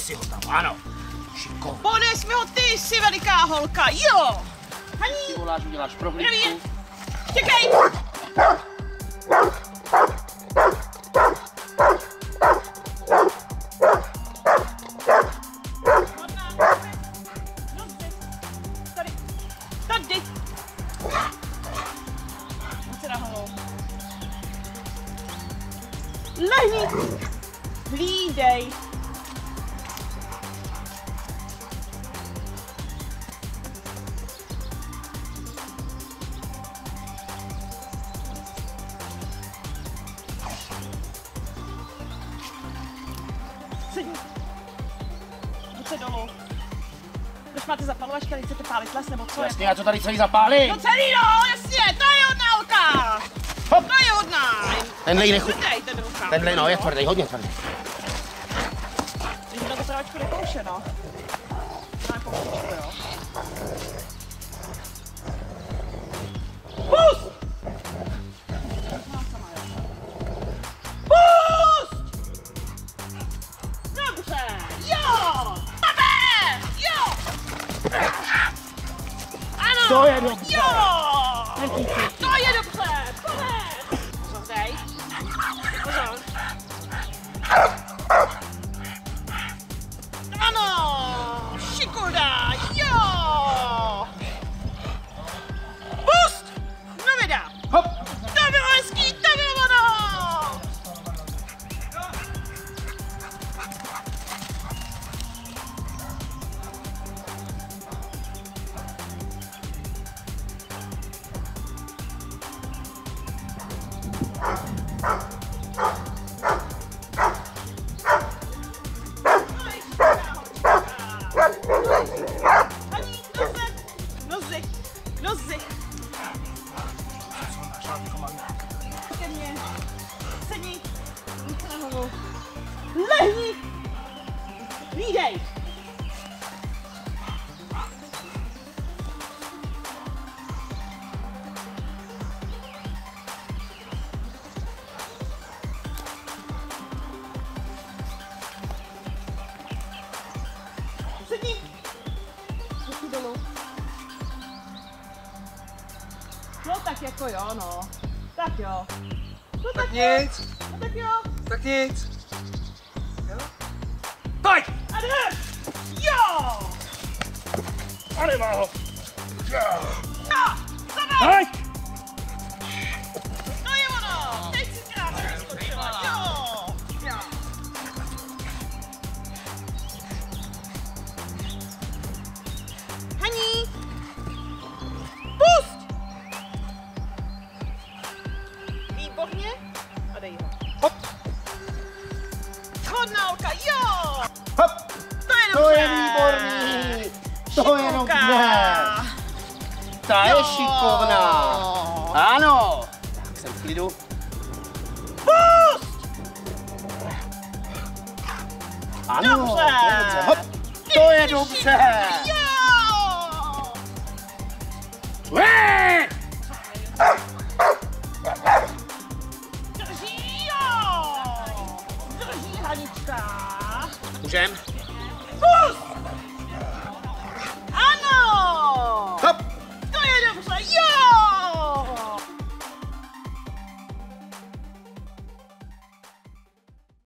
si ho tam, ano. Šikovná. Pones mi ho ty, jsi veliká holka, jo! Haní, Ty voláš, uděláš prohlídku. čekej! Lehni. Hlídej. Dolů. Proč máte zapalovačka, nechcete pálit les, nebo co je? Jasně, a co tady celý zapálí? No celý no, jasně, to je hodná holka. Hop. To je hodná. Tenhle nechu... Tvrdej, ten ruka. Tenhle, no, je tvrdý, hodně tvrdý. Když na to práčku nekouše, no. Máme pokoučku, jo. Pust! No, sama, jo. Pust! Dobře, jo! Máme! Jo! Ano! To je dobře. Jo! To Lídej. Sedni. Ruky dolů. No tak jako jo, no. Tak jo. No tak, Tak nic, no tak jo. tak nic. Pojď! A jdem! Jo! A nemá ho. Jo! Zabej! Pojď! To je ono! Teď si krásně vyskočila. Jo! Jo! Haní! Pust! Výborně. A dej ho. Hop. Je Šikulka. dobře. Ta je Jo. šikovná. Ano. Tak jsem v klidu. Pust! Ano, Dobře. to je dobře. Hop. To je dobře. Jo! Ué! Drží, jo! Drží Hanička. Můžem?